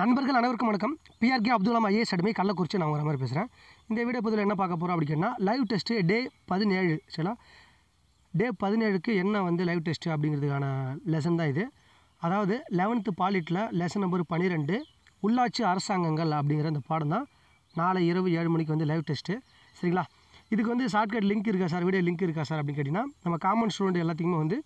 நண்பர்கள் அனைவருக்கும் வணக்கம். பிஆர்கே அப்துல்லாம் ஐஏஎஸ் அடிமை கள்ளக்குறிச்சி நான் வர மாதிரி பேசுகிறேன் இந்த வீடியோ பதில் என்ன பார்க்க போகிறோம் அப்படின்னா லைவ் டெஸ்ட்டு டே பதினேழு சரிங்களா? டே பதினேழுக்கு என்ன வந்து லைவ் டெஸ்ட்டு அப்படிங்கிறதுக்கான லெசன் தான் இது. அதாவது லெவன்த்து பாலிட்டில் லெசன் நம்பர் பன்னிரெண்டு உள்ளாட்சி அரசாங்கங்கள் அப்படிங்கிற அந்த பாடம் தான். நாளை இரவு ஏழு மணிக்கு வந்து லைவ் டெஸ்ட்டு சரிங்களா? இதுக்கு வந்து ஷார்ட்கட் லிங்க் இருக்கா சார்? வீடியோ லிங்க் இருக்கா சார் அப்படின்னு கேட்டிங்கன்னா நம்ம காமன் ஸ்டூடெண்ட் எல்லாத்துக்குமே வந்து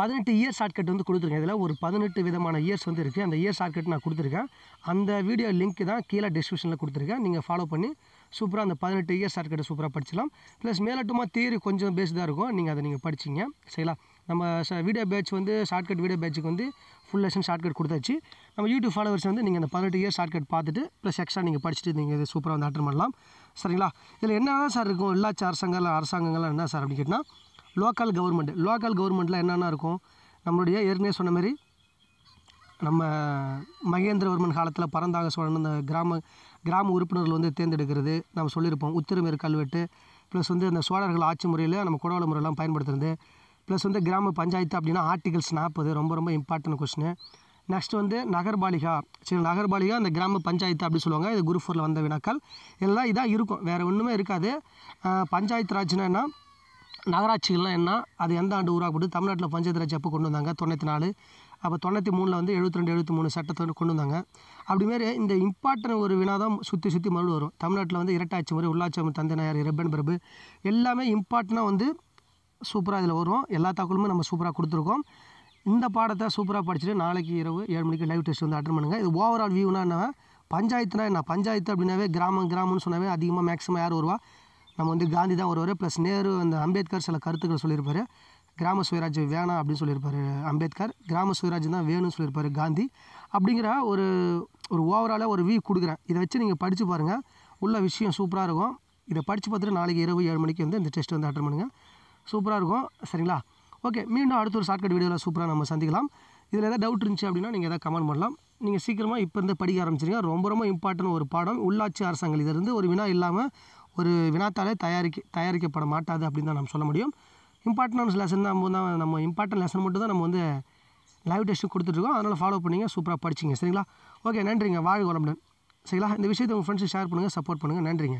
பதினெட்டு இயர் ஷார்ட்கட் வந்து கொடுத்துருக்கேன். இதில் ஒரு பதினெட்டு விதமான இயர்ஸ் வந்து இருக்குது அந்த இயர் ஷார்ட்கட் நான் கொடுத்துருக்கேன். அந்த வீடியோ லிங்க் தான் கீழே டிஸ்கிரிப்ஷனில் கொடுத்துருக்கேன். நீங்கள் ஃபாலோ பண்ணி சூப்பராக அந்த பதினெட்டு இயர் ஷார்ட்கட்டை சூப்பராக படிச்சலாம் ப்ளஸ் மேலட்டுமா தியரி கொஞ்சம் பேஸ்டாக இருக்கும். நீங்கள் அதை நீங்கள் படிச்சிங்க. சரிங்களா? நம்ம ச வீடியோ பேட்ச் வந்து ஷார்ட்கட் வீடியோ பேட்சுக்கு வந்து ஃபுல் லெசன் ஷார்ட்கட் கொடுத்தாச்சு. நம்ம யூடியூப் ஃபாலோவர்ஸ் வந்து நீங்கள் அந்த பதினெட்டு இயர் ஷார்ட்கட் பார்த்துட்டு ப்ளஸ் எக்ஸ்ட்ரா நீங்கள் படிச்சுட்டு நீங்கள் இது சூப்பராக வந்து அட்டன் பண்ணலாம். சரிங்களா? இதில் என்ன தான் சார் இருக்கும்? உள்ளாட்சி அரசாங்கங்கள் அரசாங்கங்கள்லாம் என்ன சார் அப்படின்னு கேட்டால் லோக்கல் கவர்மெண்ட் லோக்கல் கவர்மெண்ட்டில் என்னென்ன இருக்கும்? நம்மளுடைய ஏற்கனவே சொன்ன மாதிரி நம்ம மகேந்திரவர்மன் காலத்தில் பரந்தாக சோழன் அந்த கிராம கிராம உறுப்பினர்கள் வந்து தேர்ந்தெடுக்கிறது. நம்ம சொல்லியிருப்போம். உத்திரமேறு கல்வெட்டு ப்ளஸ் வந்து அந்த சோழர்கள் ஆட்சி முறையில் நம்ம குடவள முறையெல்லாம் பயன்படுத்துறது. ப்ளஸ் வந்து கிராம பஞ்சாயத்து அப்படின்னா ஆர்டிகல்ஸ் நாற்பது ரொம்ப ரொம்ப இம்பார்ட்டன்ட் கொஸ்டின் நெக்ஸ்ட் வந்து நகர்பாலிகா. சரி நகர்பாலிகா அந்த கிராம பஞ்சாயத்து அப்படி சொல்லுவாங்க. இது குரூப் ஃபோரில் வந்த வினாக்கள். இதெல்லாம் இதான் இருக்கும். வேறு ஒன்றுமே இருக்காது. பஞ்சாயத்து ராஜ்னா என்ன? நகராட்சிகள்லாம் என்ன அது எந்த ஆண்டு உருவாக்கப்பட்டு தமிழ்நாட்டில் பஞ்சாயத்து ராஜ் எப்போ கொண்டு வந்தாங்க தொண்ணூற்றி நாலு. அப்போ தொண்ணூற்றி மூணில் வந்து எழுபத்தி ரெண்டு எழுபத்தி மூணு சட்டத்தை வந்து கொண்டு வந்தாங்க. அப்படிமாரி இந்த இம்பார்ட்டன்ட் ஒரு வினா தான் சுற்றி சுற்றி மறுபடியும் வரும். தமிழ்நாட்டில் வந்து இரட்டாட்சி முறை உள்ளாட்சி அமைப்பு தந்தைநாயர் ரெப்பன் பிரபு எல்லாமே இம்பார்ட்டனாக வந்து சூப்பராக இதில் வரும். எல்லா தகவலுமே நம்ம சூப்பராக கொடுத்துருக்கோம். இந்த பாடத்தை சூப்பராக படிச்சுட்டு நாளைக்கு இரவு ஏழு மணிக்கு லைவ் டெஸ்ட் வந்து அட்டன் பண்ணுங்கள் இது ஓவரால் வியூனா என்ன பஞ்சாயத்துனா என்ன? பஞ்சாயத்து அப்படின்னாவே கிராமம் கிராமம்னு சொன்னாவே அதிகமாக மேக்ஸிமம் யார் வருவா? நம்ம வந்து காந்தி தான் வருவார் ப்ளஸ் நேரு அந்த அம்பேத்கர் சில கருத்துக்கள் சொல்லியிருப்பார். கிராம சுயராஜ் வேணாம் அப்படின்னு சொல்லியிருப்பார் அம்பேத்கர். கிராம சுயராஜ் தான் வேணும்னு சொல்லியிருப்பார் காந்தி. அப்படிங்கிற ஒரு ஒரு ஓவராலாக ஒரு வியூ கொடுக்குறேன். இதை வச்சு நீங்கள் படித்து பாருங்கள் உள்ள விஷயம் சூப்பராக இருக்கும். இதை படித்து பார்த்துட்டு நாளைக்கு இரவு ஏழு மணிக்கு வந்து இந்த டெஸ்ட் வந்து அட்டன் பண்ணுங்கள் சூப்பராக இருக்கும். சரிங்களா? ஓகே மீண்டும் அடுத்த ஒரு ஷார்ட்கட் வீடியோவில் சூப்பராக நம்ம சந்திக்கலாம். இதில் எதாவது டவுட் இருந்துச்சு அப்படின்னா நீங்கள் எதாவது கமெண்ட் பண்ணலாம். நீங்கள் சீக்கிரமாக இப்போ இருந்து படிக்க ஆரம்பிச்சிருங்க. ரொம்ப ரொம்ப இம்பார்ட்டன்ட் ஒரு பாடம். உள்ளாட்சி அரசாங்கம் இதிலிருந்து ஒரு வினா இல்லாமல் ஒரு வினாத்தாலே தயாரிக்க தயாரிக்கப்பட மாட்டாது அப்படின்னு தான் நம்ம சொல்ல முடியும். இம்பார்ட்டன்ஸ் லெசன் தான் நம்ம தான் நம்ம இம்பார்ட்டன்ட் லெசன் மட்டும் தான் நம்ம வந்து லைவ் டெஸ்ட்டு கொடுத்துட்ருக்கோம் அதனால் ஃபாலோ பண்ணிங்க சூப்பராக படிச்சிங்க. சரிங்களா? ஓகே நன்றிங்க. வாழ்க வளமுடன். சரிங்களா? இந்த விஷயத்தை உங்கள் ஃப்ரெண்ட்ஸுக்கு ஷேர் பண்ணுங்கள் சப்போர்ட் பண்ணுங்கள் நன்றிங்க.